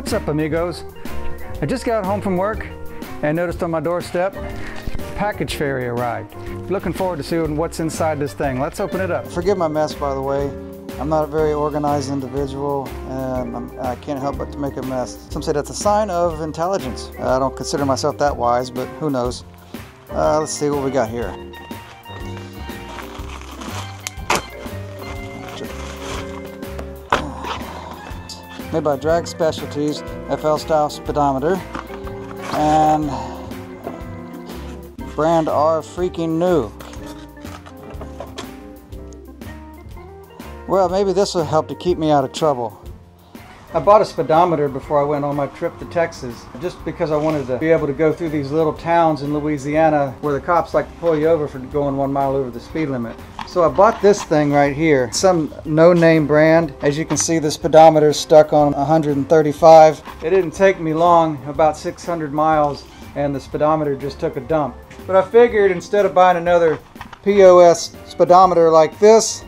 What's up amigos? I just got home from work and noticed on my doorstep package ferry arrived. Looking forward to seeing what's inside this thing. Let's open it up. Forgive my mess by the way. I'm not a very organized individual and I'm, I can not help but to make a mess. Some say that's a sign of intelligence. I don't consider myself that wise, but who knows. Uh, let's see what we got here. Made by Drag Specialties, FL style speedometer, and brand are freaking new. Well, maybe this will help to keep me out of trouble. I bought a speedometer before I went on my trip to Texas, just because I wanted to be able to go through these little towns in Louisiana where the cops like to pull you over for going one mile over the speed limit. So I bought this thing right here, some no-name brand. As you can see, the speedometer is stuck on 135. It didn't take me long, about 600 miles, and the speedometer just took a dump. But I figured instead of buying another POS speedometer like this,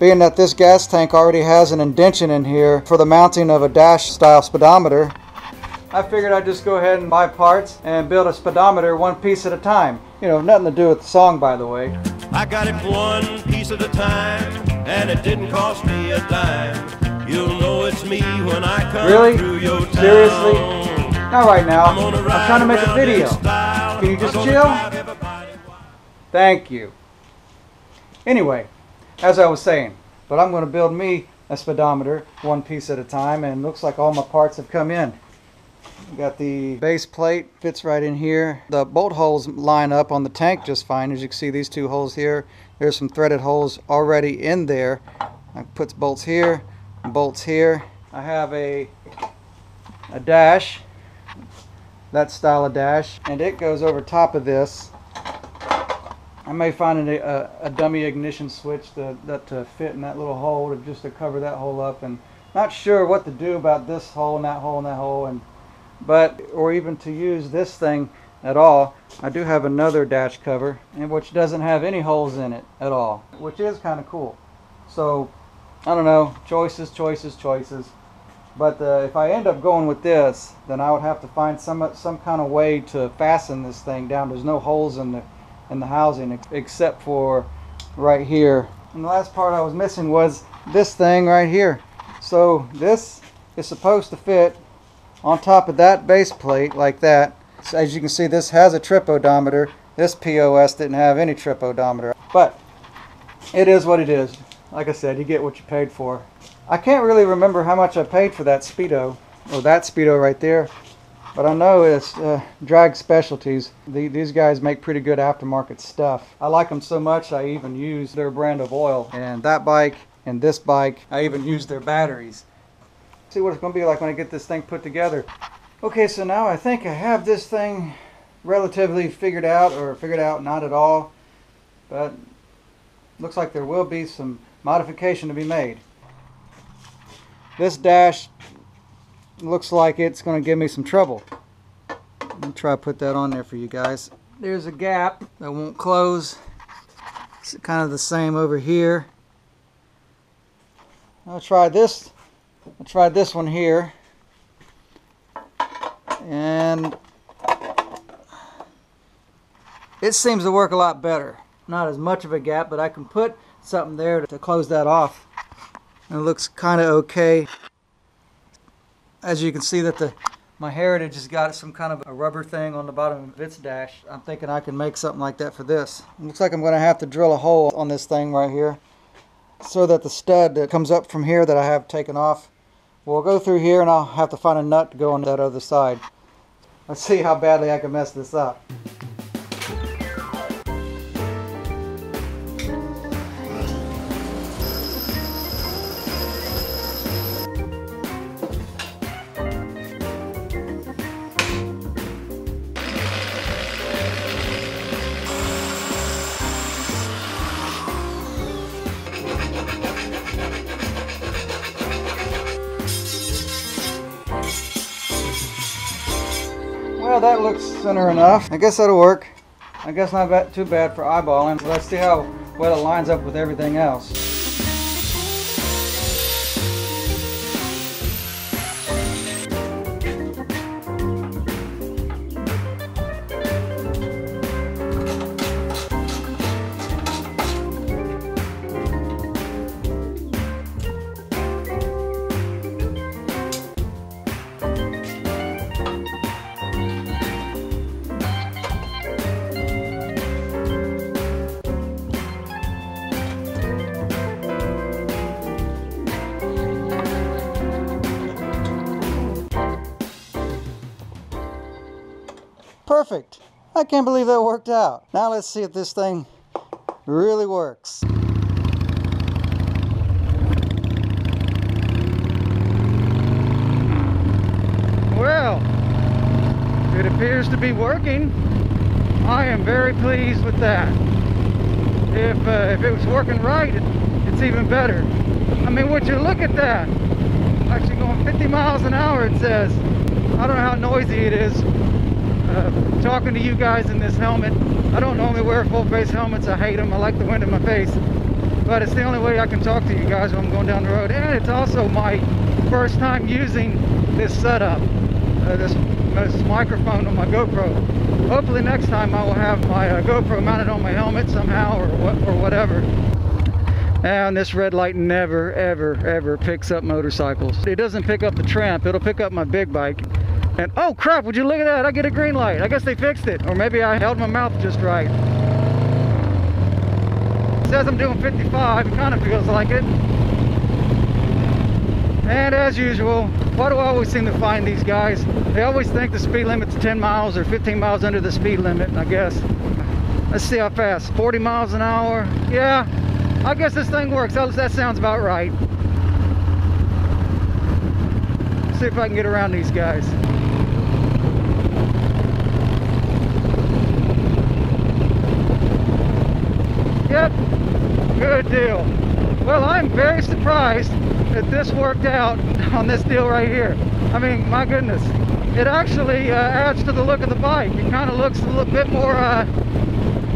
being that this gas tank already has an indention in here for the mounting of a dash style speedometer, I figured I'd just go ahead and buy parts and build a speedometer one piece at a time. You know, nothing to do with the song by the way. I got it one piece at a time, and it didn't cost me a dime. You'll know it's me when I come really? through your town. Seriously? Not right now. I'm, I'm trying to make a video. Can you just chill? Thank you. Anyway, as I was saying, but I'm going to build me a speedometer one piece at a time and looks like all my parts have come in. Got the base plate, fits right in here. The bolt holes line up on the tank just fine. As you can see, these two holes here, there's some threaded holes already in there. I put bolts here, bolts here. I have a, a dash, that style of dash, and it goes over top of this I may find a, a, a dummy ignition switch to, that to fit in that little hole to just to cover that hole up and not sure what to do about this hole and that hole and that hole and but or even to use this thing at all I do have another dash cover and which doesn't have any holes in it at all which is kind of cool so I don't know choices choices choices but uh, if I end up going with this then I would have to find some some kind of way to fasten this thing down there's no holes in the in the housing except for right here. And the last part I was missing was this thing right here. So this is supposed to fit on top of that base plate like that. So as you can see this has a trip odometer. This POS didn't have any trip odometer. But it is what it is. Like I said, you get what you paid for. I can't really remember how much I paid for that Speedo, or that Speedo right there. But I know it's uh, Drag Specialties. The, these guys make pretty good aftermarket stuff. I like them so much I even use their brand of oil. And that bike and this bike, I even use their batteries. See what it's going to be like when I get this thing put together. Okay, so now I think I have this thing relatively figured out, or figured out not at all. But looks like there will be some modification to be made. This dash looks like it's going to give me some trouble. Let me try to put that on there for you guys. There's a gap that won't close. It's kind of the same over here. I'll try this. I'll try this one here. And it seems to work a lot better. Not as much of a gap, but I can put something there to close that off. And it looks kind of okay as you can see that the my Heritage has got some kind of a rubber thing on the bottom of its dash. I'm thinking I can make something like that for this. It looks like I'm going to have to drill a hole on this thing right here so that the stud that comes up from here that I have taken off will go through here and I'll have to find a nut to go on that other side. Let's see how badly I can mess this up. Looks center enough. I guess that'll work. I guess not bad, too bad for eyeballing. Let's see how well it lines up with everything else. Perfect. I can't believe that worked out. Now let's see if this thing really works. Well, it appears to be working. I am very pleased with that. If, uh, if it was working right, it, it's even better. I mean, would you look at that? Actually going 50 miles an hour, it says. I don't know how noisy it is. Talking to you guys in this helmet. I don't normally wear full face helmets. I hate them. I like the wind in my face. But it's the only way I can talk to you guys when I'm going down the road. And it's also my first time using this setup, uh, this, this microphone on my GoPro. Hopefully next time I will have my uh, GoPro mounted on my helmet somehow or, or whatever. And this red light never, ever, ever picks up motorcycles. It doesn't pick up the tramp, it'll pick up my big bike. And oh crap, would you look at that? I get a green light. I guess they fixed it. Or maybe I held my mouth just right. It says I'm doing 55, it kind of feels like it. And as usual, why do I always seem to find these guys? They always think the speed limit's 10 miles or 15 miles under the speed limit, I guess. Let's see how fast. 40 miles an hour. Yeah, I guess this thing works. That, that sounds about right. see if I can get around these guys. Yep, good deal. Well, I'm very surprised that this worked out on this deal right here. I mean, my goodness. It actually uh, adds to the look of the bike. It kind of looks a little bit more, uh,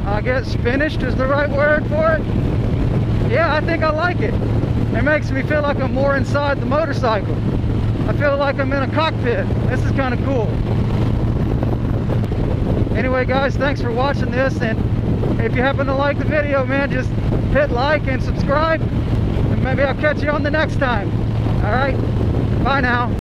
I guess, finished is the right word for it. Yeah, I think I like it. It makes me feel like I'm more inside the motorcycle. I feel like I'm in a cockpit. This is kind of cool. Anyway, guys, thanks for watching this. And if you happen to like the video, man, just hit like and subscribe. And maybe I'll catch you on the next time. All right. Bye now.